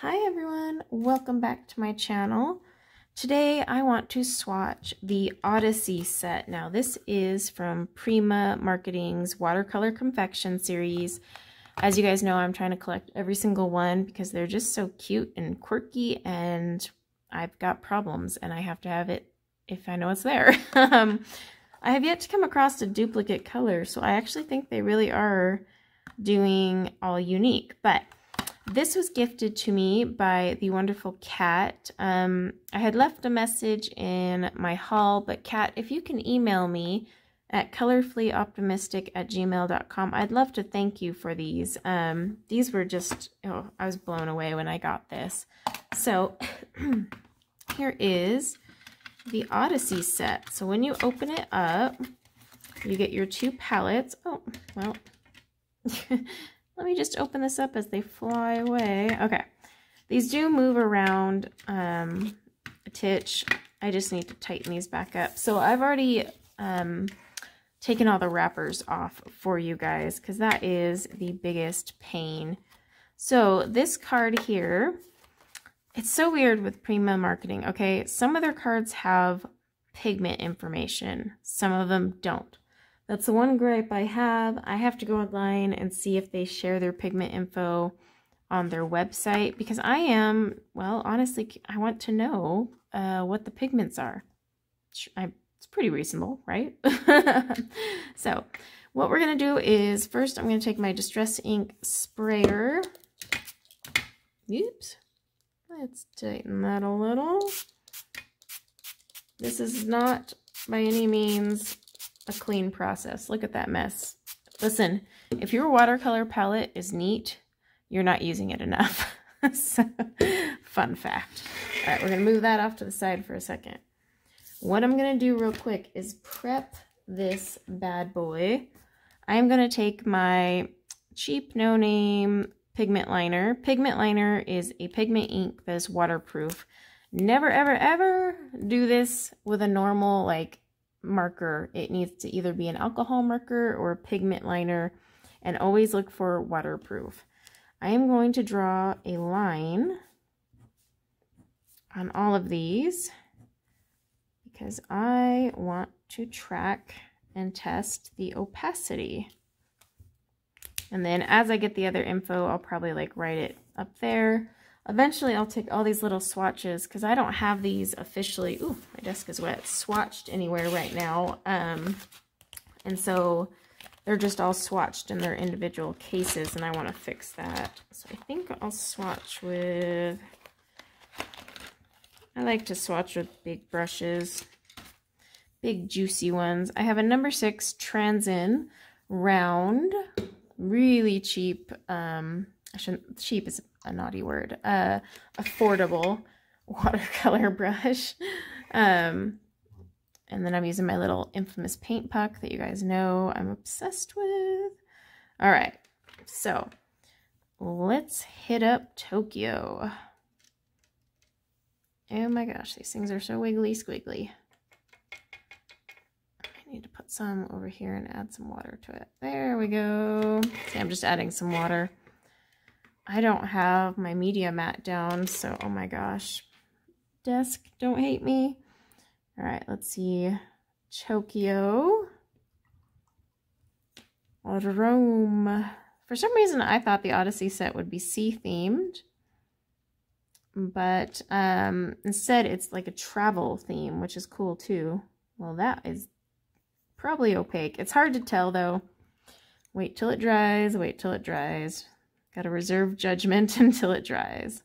Hi everyone, welcome back to my channel. Today I want to swatch the Odyssey set. Now this is from Prima Marketing's Watercolor Confection series. As you guys know, I'm trying to collect every single one because they're just so cute and quirky and I've got problems and I have to have it if I know it's there. um, I have yet to come across a duplicate color, so I actually think they really are doing all unique. But this was gifted to me by the wonderful Kat. Um, I had left a message in my haul, but Kat, if you can email me at colorfullyoptimistic at gmail.com, I'd love to thank you for these. Um, these were just, oh, I was blown away when I got this. So here is the Odyssey set. So when you open it up, you get your two palettes. Oh, well, Let me just open this up as they fly away. Okay. These do move around um, a titch. I just need to tighten these back up. So I've already um, taken all the wrappers off for you guys because that is the biggest pain. So this card here, it's so weird with Prima marketing. Okay, some of their cards have pigment information. Some of them don't. That's the one gripe I have. I have to go online and see if they share their pigment info on their website because I am, well, honestly, I want to know uh, what the pigments are. It's pretty reasonable, right? so what we're going to do is first I'm going to take my Distress Ink sprayer. Oops. Let's tighten that a little. This is not by any means a clean process. Look at that mess. Listen, if your watercolor palette is neat, you're not using it enough. so, fun fact. All right, we're going to move that off to the side for a second. What I'm going to do real quick is prep this bad boy. I'm going to take my cheap, no-name pigment liner. Pigment liner is a pigment ink that is waterproof. Never, ever, ever do this with a normal, like, marker. It needs to either be an alcohol marker or a pigment liner and always look for waterproof. I am going to draw a line on all of these because I want to track and test the opacity. And then as I get the other info, I'll probably like write it up there Eventually, I'll take all these little swatches because I don't have these officially. Ooh, my desk is wet. Swatched anywhere right now. Um, and so they're just all swatched in their individual cases, and I want to fix that. So I think I'll swatch with... I like to swatch with big brushes. Big, juicy ones. I have a number six Transon round. Really cheap. Um, I shouldn't... Cheap is a naughty word, uh, affordable watercolor brush. Um, and then I'm using my little infamous paint puck that you guys know I'm obsessed with. All right, so let's hit up Tokyo. Oh my gosh, these things are so wiggly squiggly. I need to put some over here and add some water to it. There we go. See, I'm just adding some water. I don't have my media mat down, so oh my gosh. Desk, don't hate me. All right, let's see. Tokyo. Rome. For some reason, I thought the Odyssey set would be sea-themed. But um, instead, it's like a travel theme, which is cool too. Well, that is probably opaque. It's hard to tell, though. Wait till it dries, wait till it dries. Got to reserve judgment until it dries.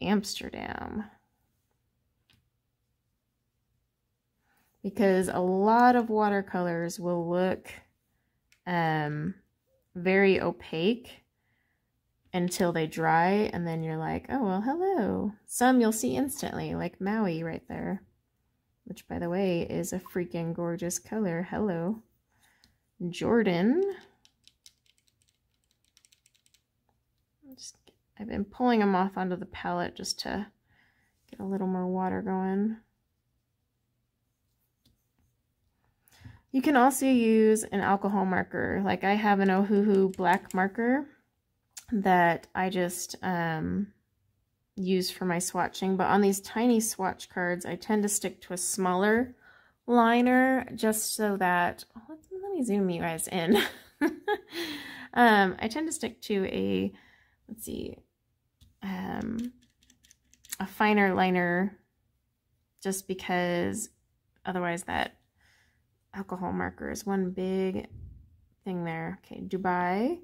Amsterdam. Because a lot of watercolors will look um, very opaque until they dry and then you're like, oh, well, hello. Some you'll see instantly, like Maui right there, which, by the way, is a freaking gorgeous color. Hello. Jordan. I've been pulling them off onto the palette just to get a little more water going. You can also use an alcohol marker. Like I have an Ohuhu black marker. that I just um, use for my swatching. But on these tiny swatch cards, I tend to stick to a smaller liner just so that, let, let me zoom you guys in. um, I tend to stick to a, let's see, um, a finer liner just because otherwise that alcohol marker is one big thing there. Okay, Dubai.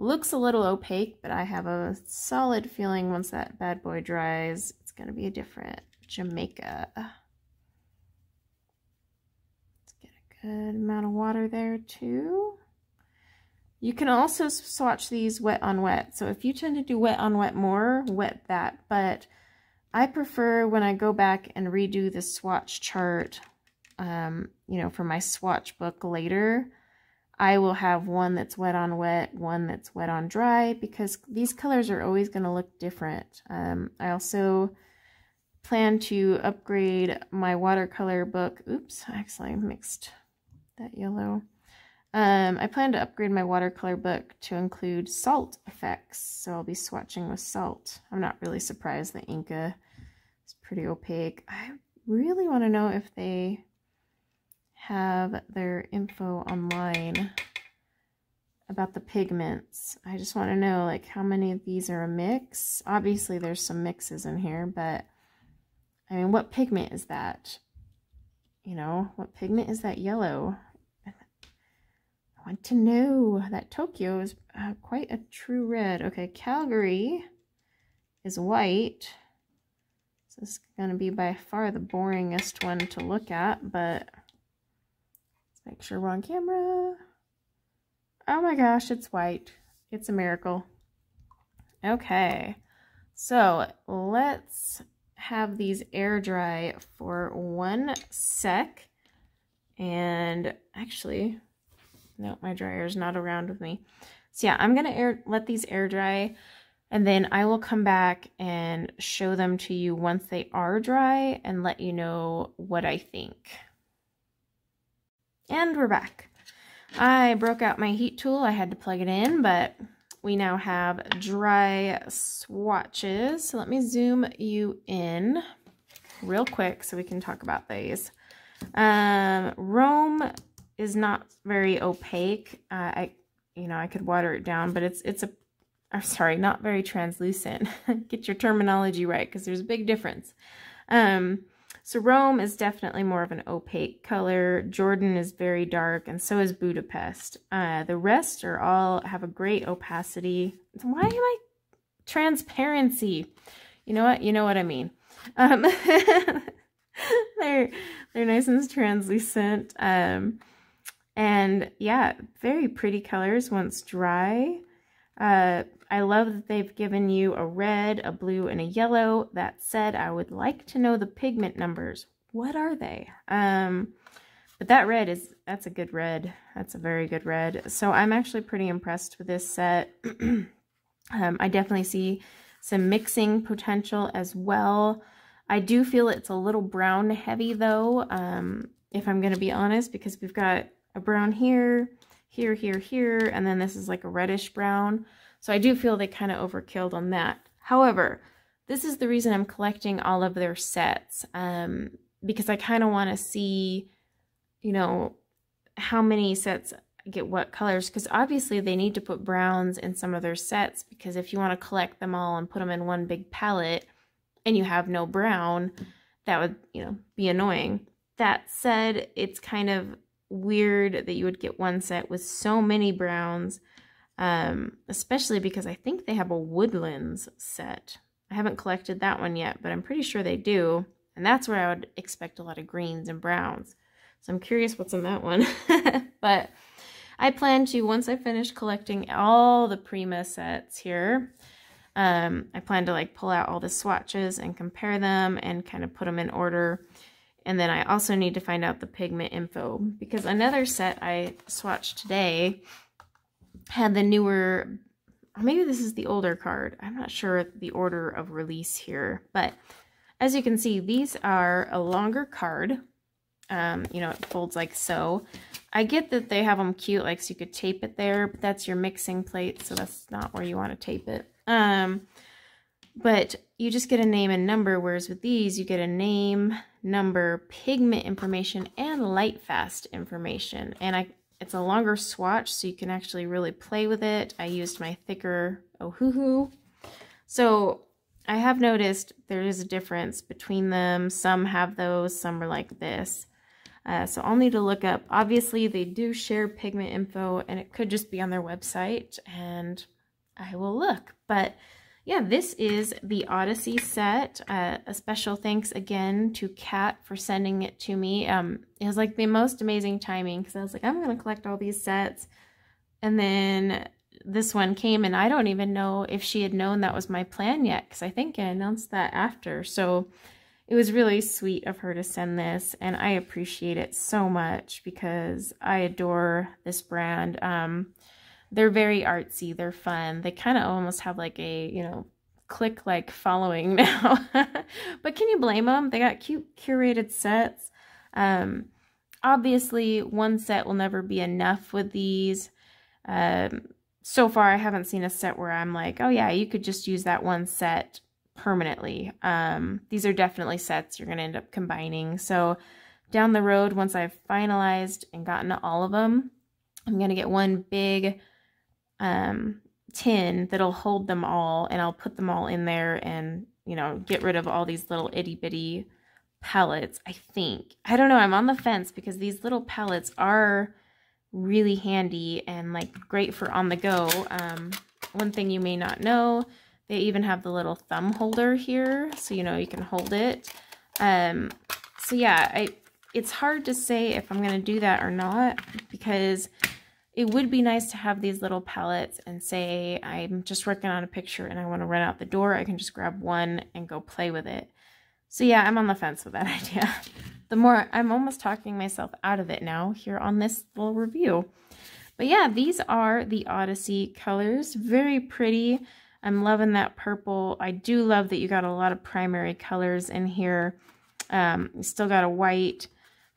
Looks a little opaque, but I have a solid feeling once that bad boy dries, it's going to be a different Jamaica. Let's get a good amount of water there too. You can also swatch these wet on wet. So if you tend to do wet on wet more, wet that. But I prefer when I go back and redo the swatch chart, um, you know, for my swatch book later, I will have one that's wet on wet, one that's wet on dry, because these colors are always going to look different. Um, I also plan to upgrade my watercolor book. Oops, I actually mixed that yellow. Um, I plan to upgrade my watercolor book to include salt effects, so I'll be swatching with salt. I'm not really surprised that Inka is pretty opaque. I really want to know if they have their info online about the pigments. I just want to know like how many of these are a mix. Obviously there's some mixes in here, but I mean, what pigment is that? You know, what pigment is that yellow? Want to know. That Tokyo is uh, quite a true red. Okay, Calgary is white. This is going to be by far the boringest one to look at, but let's Make sure we're on camera. Oh my gosh, it's white. It's a miracle. Okay, so let's have these air dry for one sec. And actually, no, my dryer is not around with me. So yeah, I'm gonna air let these air dry and then I will come back and show them to you once they are dry and let you know what I think. And we're back. I broke out my heat tool. I had to plug it in, but we now have dry swatches. So let me zoom you in real quick so we can talk about these. Um, Rome is not very opaque. Uh, I, you know, I could water it down, but it's, it's a, I'm sorry, not very translucent. Get your terminology right because there's a big difference. Um, so Rome is definitely more of an opaque color. Jordan is very dark, and so is Budapest. Uh, the rest are all have a great opacity. Why am I transparency? You know what? You know what I mean. Um, they're they're nice and translucent. Um, and yeah, very pretty colors once dry. Uh, I love that they've given you a red, a blue, and a yellow. That said, I would like to know the pigment numbers. What are they? Um, but that red is, that's a good red. That's a very good red. So I'm actually pretty impressed with this set. um, I definitely see some mixing potential as well. I do feel it's a little brown heavy though, um, if I'm going to be honest, because we've got a brown here, here, here, here, and then this is like a reddish brown. So I do feel they kind of overkilled on that. However, this is the reason I'm collecting all of their sets um, because I kind of want to see, you know, how many sets get what colors because obviously they need to put browns in some of their sets because if you want to collect them all and put them in one big palette and you have no brown, that would, you know, be annoying. That said, it's kind of weird that you would get one set with so many browns um, especially because I think they have a Woodlands set. I haven't collected that one yet, but I'm pretty sure they do. And that's where I would expect a lot of greens and browns. So I'm curious what's in that one. but I plan to, once I finish collecting all the Prima sets here, um, I plan to like pull out all the swatches and compare them and kind of put them in order. And then I also need to find out the pigment info because another set I swatched today had the newer, maybe this is the older card. I'm not sure the order of release here, but as you can see, these are a longer card. Um, you know, it folds like so. I get that they have them cute, like so you could tape it there, but that's your mixing plate, so that's not where you want to tape it. Um, but you just get a name and number, whereas with these, you get a name, number, pigment information, and light fast information. And I, it's a longer swatch, so you can actually really play with it. I used my thicker Ohuhu. So I have noticed there is a difference between them. Some have those, some are like this. Uh, so I'll need to look up. Obviously, they do share pigment info, and it could just be on their website, and I will look. But yeah, this is the Odyssey set. Uh, a special thanks again to Kat for sending it to me. Um, it was like the most amazing timing because I was like, I'm going to collect all these sets. And then this one came, and I don't even know if she had known that was my plan yet because I think I announced that after. So it was really sweet of her to send this and I appreciate it so much because I adore this brand. Um, they're very artsy, they're fun. They kind of almost have like a, you know, click like following now. but can you blame them? They got cute curated sets. Um, obviously, one set will never be enough with these. Um, so far, I haven't seen a set where I'm like, oh yeah, you could just use that one set permanently. Um, these are definitely sets you're going to end up combining. So down the road, once I've finalized and gotten all of them, I'm going to get one big um, tin that'll hold them all and I'll put them all in there and, you know, get rid of all these little itty bitty pellets, I think. I don't know, I'm on the fence because these little pellets are really handy and like great for on the go. Um, one thing you may not know they even have the little thumb holder here, so you know you can hold it. Um, so yeah, I it's hard to say if I'm going to do that or not because it would be nice to have these little pellets and say I'm just working on a picture and I want to run out the door. I can just grab one and go play with it. So yeah, I'm on the fence with that idea. The more, I'm almost talking myself out of it now here on this little review. But yeah, these are the Odyssey colors. Very pretty. I'm loving that purple. I do love that you got a lot of primary colors in here. Um, still got a white.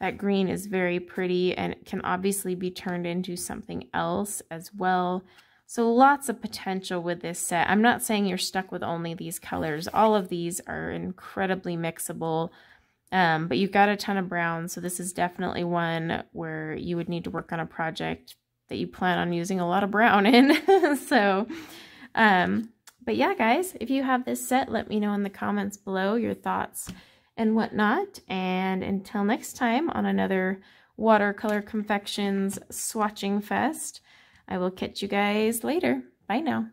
That green is very pretty and it can obviously be turned into something else as well. So lots of potential with this set. I'm not saying you're stuck with only these colors. All of these are incredibly mixable, um, but you've got a ton of brown. So this is definitely one where you would need to work on a project that you plan on using a lot of brown in. so um, but yeah, guys, if you have this set, let me know in the comments below your thoughts and whatnot. And until next time on another Watercolor Confections Swatching Fest, I will catch you guys later. Bye now.